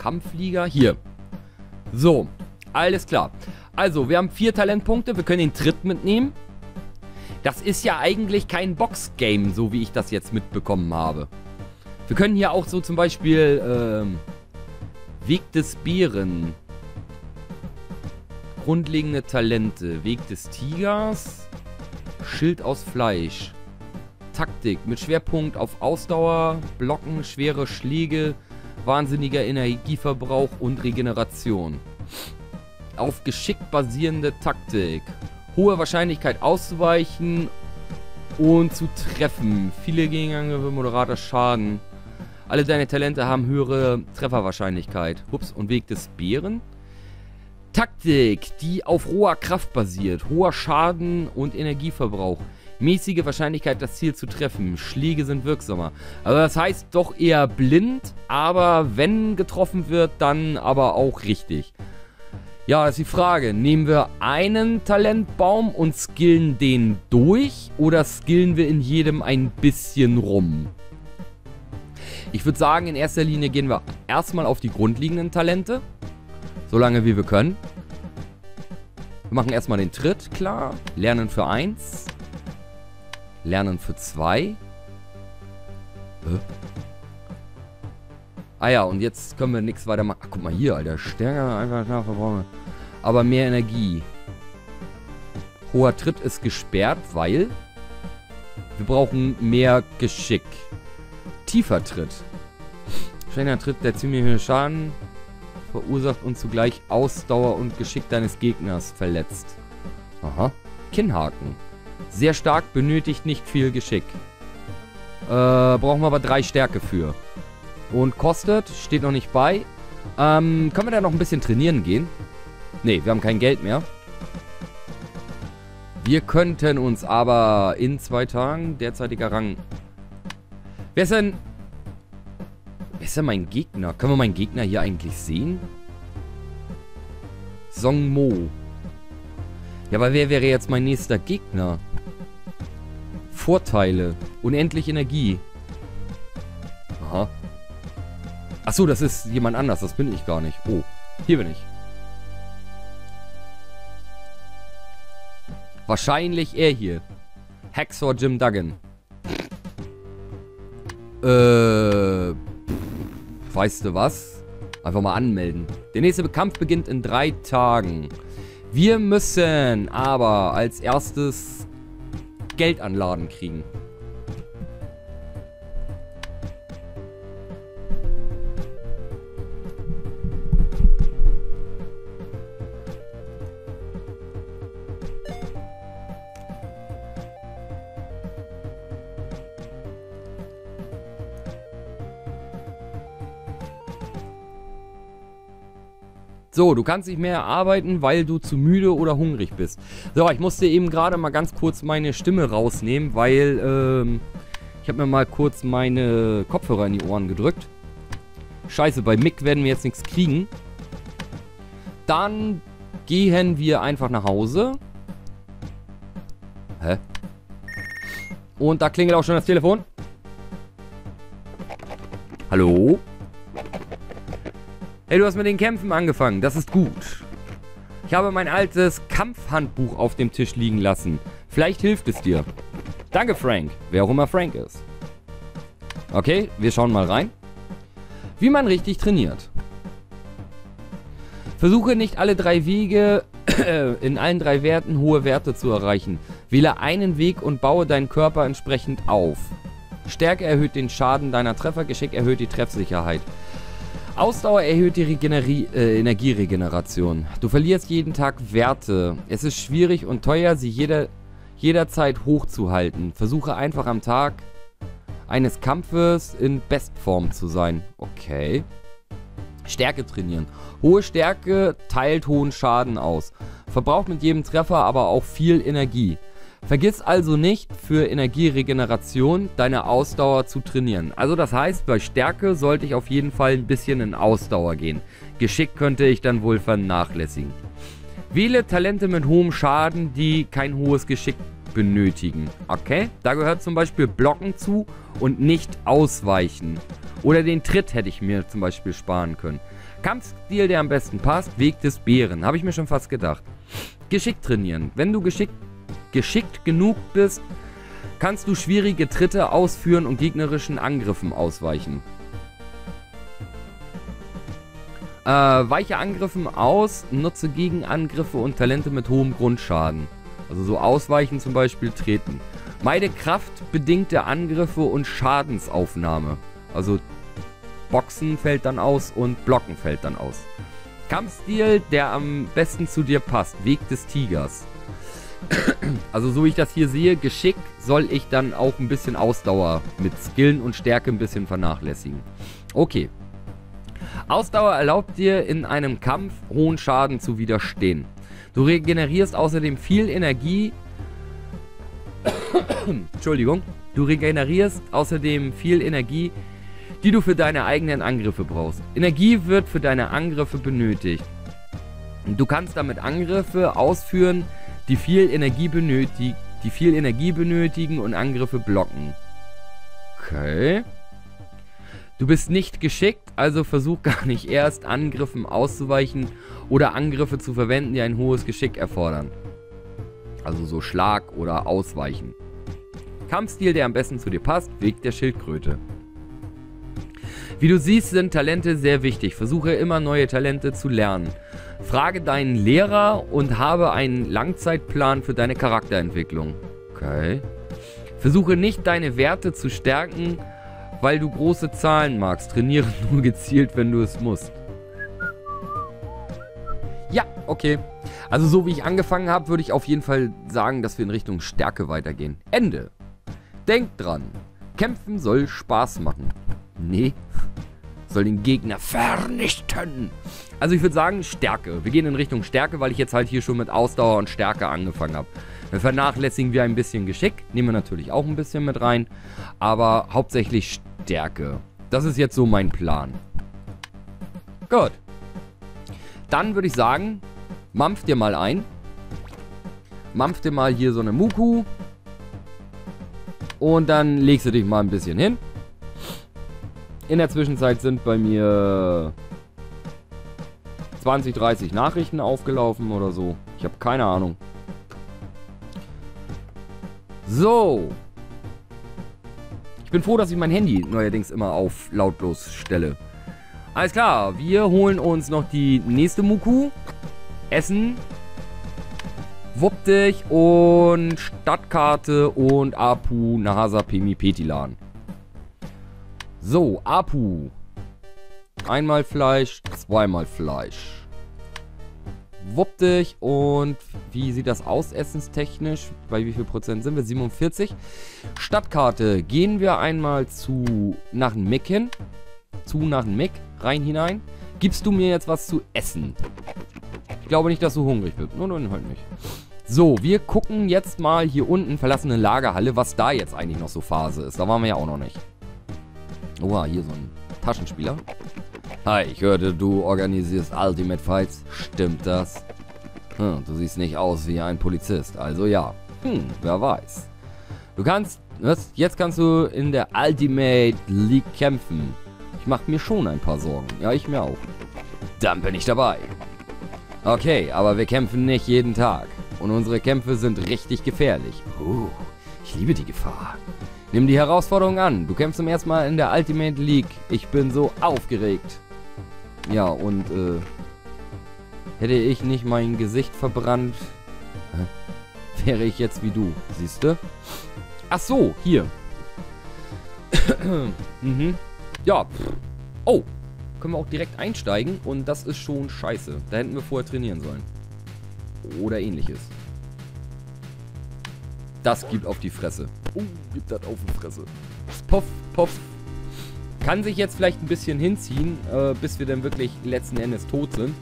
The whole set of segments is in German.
Kampfflieger. Hier. So, alles klar. Also, wir haben vier Talentpunkte. Wir können den Tritt mitnehmen. Das ist ja eigentlich kein Box-Game, so wie ich das jetzt mitbekommen habe. Wir können hier auch so zum Beispiel ähm, Weg des Bären. Grundlegende Talente. Weg des Tigers. Schild aus Fleisch. Taktik mit Schwerpunkt auf Ausdauer, Blocken, schwere Schläge, wahnsinniger Energieverbrauch und Regeneration. Auf Geschick basierende Taktik. Hohe Wahrscheinlichkeit auszuweichen und zu treffen. Viele Gegenangriffe, moderater Schaden. Alle deine Talente haben höhere Trefferwahrscheinlichkeit. Ups, und Weg des Bären. Taktik, die auf roher Kraft basiert. Hoher Schaden und Energieverbrauch. Mäßige Wahrscheinlichkeit, das Ziel zu treffen. Schläge sind wirksamer. Also das heißt doch eher blind, aber wenn getroffen wird, dann aber auch richtig. Ja, ist die Frage. Nehmen wir einen Talentbaum und skillen den durch oder skillen wir in jedem ein bisschen rum? Ich würde sagen, in erster Linie gehen wir erstmal auf die grundlegenden Talente. Solange wie wir können. Wir machen erstmal den Tritt, klar. Lernen für 1. Lernen für 2. Ah ja, und jetzt können wir nichts weiter machen. Ach, guck mal hier, Alter. Stärker, einfach Nachverbrauch. Aber mehr Energie. Hoher Tritt ist gesperrt, weil wir brauchen mehr Geschick. Tiefer Tritt. Schneller Tritt, der ziemliche Schaden verursacht und zugleich Ausdauer und Geschick deines Gegners verletzt. Aha. Kinnhaken. Sehr stark, benötigt nicht viel Geschick. Äh, brauchen wir aber drei Stärke für. Und kostet, steht noch nicht bei. Ähm, können wir da noch ein bisschen trainieren gehen? Ne, wir haben kein Geld mehr. Wir könnten uns aber in zwei Tagen derzeitiger Rang... Wer ist denn... Wer ist denn mein Gegner? Können wir meinen Gegner hier eigentlich sehen? Song Mo. Ja, aber wer wäre jetzt mein nächster Gegner? Vorteile. Unendlich Energie. Aha. Achso, das ist jemand anders. Das bin ich gar nicht. Oh, hier bin ich. Wahrscheinlich er hier. Hacksaw Jim Duggan. Äh... Weißt du was? Einfach mal anmelden. Der nächste Kampf beginnt in drei Tagen. Wir müssen aber als erstes Geld an Laden kriegen. So, du kannst nicht mehr arbeiten, weil du zu müde oder hungrig bist. So, ich musste eben gerade mal ganz kurz meine Stimme rausnehmen, weil ähm, ich habe mir mal kurz meine Kopfhörer in die Ohren gedrückt. Scheiße, bei Mick werden wir jetzt nichts kriegen. Dann gehen wir einfach nach Hause. Hä? Und da klingelt auch schon das Telefon. Hallo? Hey, du hast mit den Kämpfen angefangen. Das ist gut. Ich habe mein altes Kampfhandbuch auf dem Tisch liegen lassen. Vielleicht hilft es dir. Danke, Frank. Wer auch immer Frank ist. Okay, wir schauen mal rein. Wie man richtig trainiert. Versuche nicht alle drei Wege in allen drei Werten hohe Werte zu erreichen. Wähle einen Weg und baue deinen Körper entsprechend auf. Stärke erhöht den Schaden deiner Treffer, Geschick erhöht die Treffsicherheit. Ausdauer erhöht die Regeneri äh, Energieregeneration. Du verlierst jeden Tag Werte. Es ist schwierig und teuer, sie jeder, jederzeit hochzuhalten. Versuche einfach am Tag eines Kampfes in Bestform zu sein. Okay. Stärke trainieren. Hohe Stärke teilt hohen Schaden aus. Verbraucht mit jedem Treffer aber auch viel Energie. Vergiss also nicht, für Energieregeneration deine Ausdauer zu trainieren. Also das heißt, bei Stärke sollte ich auf jeden Fall ein bisschen in Ausdauer gehen. Geschick könnte ich dann wohl vernachlässigen. Wähle Talente mit hohem Schaden, die kein hohes Geschick benötigen. Okay? Da gehört zum Beispiel Blocken zu und nicht ausweichen. Oder den Tritt hätte ich mir zum Beispiel sparen können. Kampfstil, der am besten passt, Weg des Bären. Habe ich mir schon fast gedacht. Geschickt trainieren. Wenn du geschickt, geschickt genug bist, kannst du schwierige Tritte ausführen und gegnerischen Angriffen ausweichen. Äh, weiche Angriffen aus, nutze Gegenangriffe und Talente mit hohem Grundschaden. Also so ausweichen zum Beispiel treten. Meide kraftbedingte Angriffe und Schadensaufnahme. Also Boxen fällt dann aus und Blocken fällt dann aus. Kampfstil, der am besten zu dir passt. Weg des Tigers. Also so wie ich das hier sehe, Geschick soll ich dann auch ein bisschen Ausdauer mit Skillen und Stärke ein bisschen vernachlässigen. Okay. Ausdauer erlaubt dir in einem Kampf hohen Schaden zu widerstehen. Du regenerierst außerdem viel Energie. Entschuldigung. Du regenerierst außerdem viel Energie, die du für deine eigenen Angriffe brauchst. Energie wird für deine Angriffe benötigt. Du kannst damit Angriffe ausführen, die viel Energie benötigen, die viel Energie benötigen und Angriffe blocken. Okay. Du bist nicht geschickt, also versuch gar nicht erst Angriffen auszuweichen oder Angriffe zu verwenden, die ein hohes Geschick erfordern. Also so Schlag oder Ausweichen. Kampfstil, der am besten zu dir passt, Weg der Schildkröte. Wie du siehst, sind Talente sehr wichtig. Versuche immer neue Talente zu lernen. Frage deinen Lehrer und habe einen Langzeitplan für deine Charakterentwicklung. Okay. Versuche nicht deine Werte zu stärken, weil du große Zahlen magst. Trainiere nur gezielt, wenn du es musst. Ja, okay. Also so wie ich angefangen habe, würde ich auf jeden Fall sagen, dass wir in Richtung Stärke weitergehen. Ende. Denk dran. Kämpfen soll Spaß machen. Nee, soll den Gegner vernichten. Also ich würde sagen Stärke. Wir gehen in Richtung Stärke, weil ich jetzt halt hier schon mit Ausdauer und Stärke angefangen habe. Dann vernachlässigen wir ein bisschen Geschick. Nehmen wir natürlich auch ein bisschen mit rein. Aber hauptsächlich Stärke. Das ist jetzt so mein Plan. Gut. Dann würde ich sagen, mampf dir mal ein. Mampf dir mal hier so eine Muku. Und dann legst du dich mal ein bisschen hin. In der Zwischenzeit sind bei mir 20, 30 Nachrichten aufgelaufen oder so. Ich habe keine Ahnung. So. Ich bin froh, dass ich mein Handy neuerdings immer auf lautlos stelle. Alles klar, wir holen uns noch die nächste Muku. Essen. Wupp dich und Stadtkarte und Apu Nahasa Pemi Petilan. So, Apu. Einmal Fleisch, zweimal Fleisch. Wupp dich. Und wie sieht das aus, essenstechnisch? Bei wie viel Prozent sind wir? 47. Stadtkarte. Gehen wir einmal zu nach Mick hin. Zu nach Mick. Rein hinein. Gibst du mir jetzt was zu essen? Ich glaube nicht, dass du hungrig bist. Nur, nur halt nicht. So, wir gucken jetzt mal hier unten, verlassene Lagerhalle, was da jetzt eigentlich noch so Phase ist. Da waren wir ja auch noch nicht. Oha, hier so ein Taschenspieler. Hi, ich hörte, du organisierst Ultimate Fights. Stimmt das? Hm, du siehst nicht aus wie ein Polizist. Also ja. Hm, wer weiß. Du kannst... Was? Jetzt kannst du in der Ultimate League kämpfen. Ich mach mir schon ein paar Sorgen. Ja, ich mir auch. Dann bin ich dabei. Okay, aber wir kämpfen nicht jeden Tag. Und unsere Kämpfe sind richtig gefährlich. Uh, ich liebe die Gefahr. Nimm die Herausforderung an. Du kämpfst zum ersten Mal in der Ultimate League. Ich bin so aufgeregt. Ja, und äh, hätte ich nicht mein Gesicht verbrannt, äh, wäre ich jetzt wie du. Siehst du? Ach so, hier. mhm. Ja. Oh. Können wir auch direkt einsteigen und das ist schon scheiße. Da hätten wir vorher trainieren sollen. Oder ähnliches. Das gibt auf die Fresse. Oh, gibt das auf die Fresse. Puff, puff. Kann sich jetzt vielleicht ein bisschen hinziehen, äh, bis wir dann wirklich letzten Endes tot sind.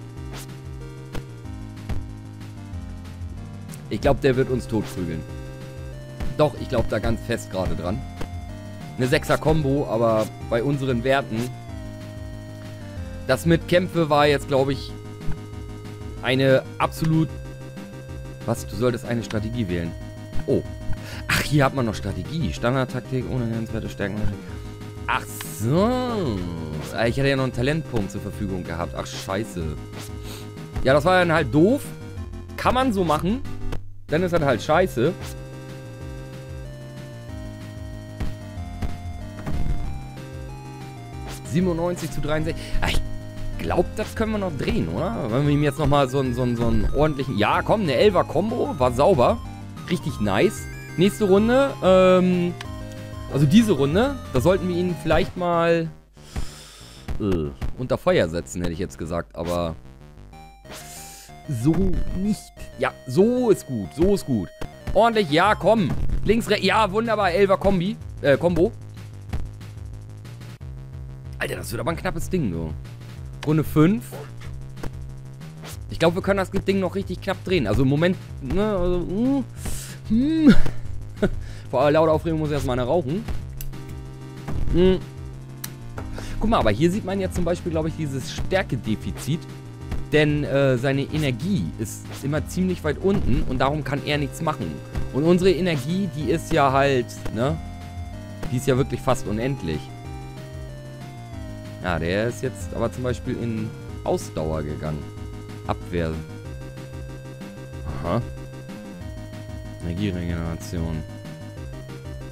Ich glaube, der wird uns totprügeln. Doch, ich glaube da ganz fest gerade dran. Eine 6er Combo, aber bei unseren Werten. Das mit Kämpfe war jetzt, glaube ich, eine absolut... Was? Du solltest eine Strategie wählen. Oh, Ach, hier hat man noch Strategie. Standardtaktik ohne nennenswerte Stärken. Ach so. Ah, Ich hätte ja noch einen Talentpunkt zur Verfügung gehabt. Ach, scheiße. Ja, das war dann halt doof. Kann man so machen. Dann ist das halt scheiße. ...97 zu 63. Ah, ich glaube, das können wir noch drehen, oder? Wenn wir ihm jetzt nochmal so, einen- so, so einen ordentlichen... Ja, komm, eine 11er Combo. War sauber. Richtig nice. Nächste Runde. Ähm, also diese Runde. Da sollten wir ihn vielleicht mal... Äh, unter Feuer setzen, hätte ich jetzt gesagt. Aber... So nicht. Ja, so ist gut. So ist gut. Ordentlich, ja, komm. Links, rechts. Ja, wunderbar. Elfer Kombi. Äh, Combo. Alter, das wird aber ein knappes Ding, so. Runde 5. Ich glaube, wir können das Ding noch richtig knapp drehen. Also im Moment, ne, also, uh, hm. Vor lauter Aufregung muss ich erstmal eine rauchen. Hm. Guck mal, aber hier sieht man jetzt zum Beispiel, glaube ich, dieses Stärkedefizit. Denn äh, seine Energie ist immer ziemlich weit unten und darum kann er nichts machen. Und unsere Energie, die ist ja halt, ne? Die ist ja wirklich fast unendlich. Ja, der ist jetzt aber zum Beispiel in Ausdauer gegangen. Abwehr. Aha. Energieregeneration.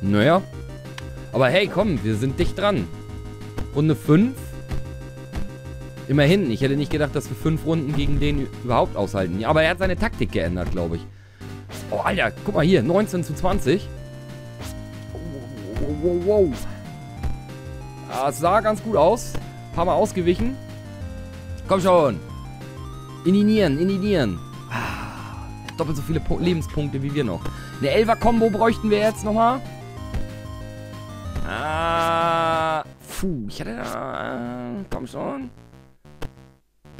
Naja. Aber hey, komm, wir sind dicht dran. Runde 5. Immerhin, ich hätte nicht gedacht, dass wir fünf Runden gegen den überhaupt aushalten. Aber er hat seine Taktik geändert, glaube ich. Oh, Alter, guck mal hier, 19 zu 20. Wow, wow, wow. Ah, es sah ganz gut aus. Paar Mal ausgewichen. Komm schon. In die Nieren, in die Nieren. Ah, doppelt so viele po Lebenspunkte wie wir noch. Eine Elfer-Kombo bräuchten wir jetzt nochmal. Ah, puh, ich hatte da... Äh, komm schon.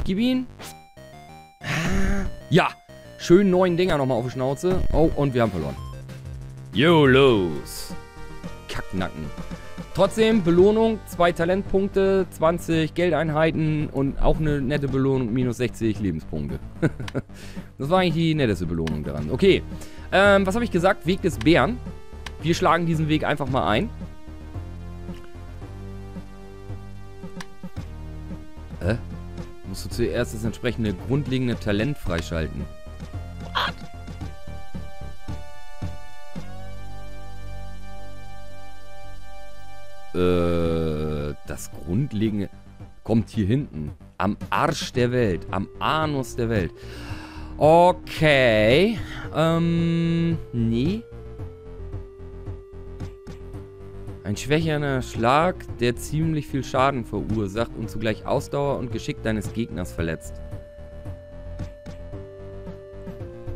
Gib ihn. Ah, Ja, schön neun Dinger nochmal auf die Schnauze. Oh, und wir haben verloren. Yo, los. Kacknacken. Trotzdem, Belohnung, zwei Talentpunkte, 20 Geldeinheiten und auch eine nette Belohnung, minus 60 Lebenspunkte. das war eigentlich die netteste Belohnung daran. Okay, ähm, was habe ich gesagt? Weg des Bären. Wir schlagen diesen Weg einfach mal ein. Hä? Musst du zuerst das entsprechende grundlegende Talent freischalten. Äh, das grundlegende kommt hier hinten. Am Arsch der Welt. Am Anus der Welt. Okay. Ähm, nee. Ein schwächerer Schlag, der ziemlich viel Schaden verursacht und zugleich Ausdauer und Geschick deines Gegners verletzt.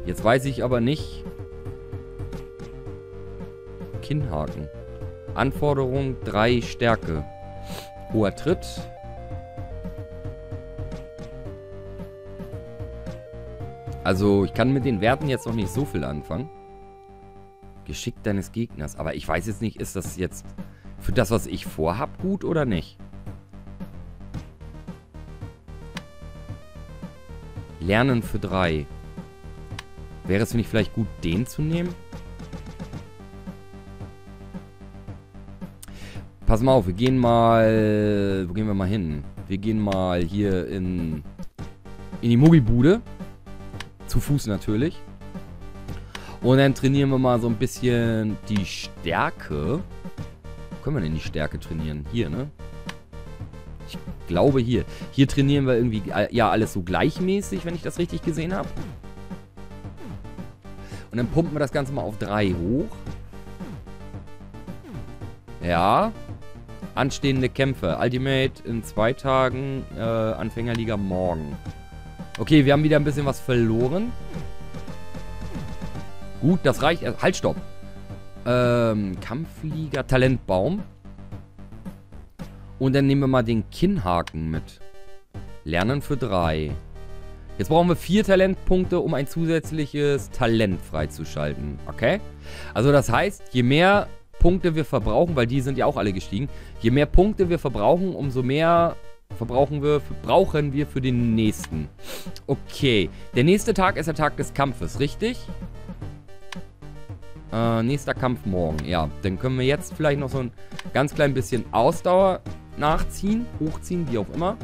Jetzt weiß ich aber nicht. Kinnhaken. Anforderung 3 Stärke. Hoher Tritt. Also, ich kann mit den Werten jetzt noch nicht so viel anfangen. Geschick deines Gegners. Aber ich weiß jetzt nicht, ist das jetzt für das, was ich vorhab, gut oder nicht? Lernen für 3. Wäre es nicht vielleicht gut, den zu nehmen? Pass mal auf, wir gehen mal... Wo gehen wir mal hin? Wir gehen mal hier in... In die Muggibude. Zu Fuß natürlich. Und dann trainieren wir mal so ein bisschen die Stärke. Wo können wir denn die Stärke trainieren? Hier, ne? Ich glaube hier. Hier trainieren wir irgendwie äh, ja alles so gleichmäßig, wenn ich das richtig gesehen habe. Und dann pumpen wir das Ganze mal auf 3 hoch. Ja. Anstehende Kämpfe. Ultimate in zwei Tagen. Äh, Anfängerliga morgen. Okay, wir haben wieder ein bisschen was verloren. Gut, das reicht. erst- Halt, stopp. Ähm, Kampfliga, Talentbaum. Und dann nehmen wir mal den Kinnhaken mit. Lernen für drei. Jetzt brauchen wir vier Talentpunkte, um ein zusätzliches Talent freizuschalten. Okay? Also das heißt, je mehr Punkte wir verbrauchen, weil die sind ja auch alle gestiegen, je mehr Punkte wir verbrauchen, umso mehr verbrauchen wir, brauchen wir für den nächsten. Okay. Der nächste Tag ist der Tag des Kampfes, richtig? Äh, nächster Kampf morgen. Ja, dann können wir jetzt vielleicht noch so ein ganz klein bisschen Ausdauer nachziehen, hochziehen, wie auch immer.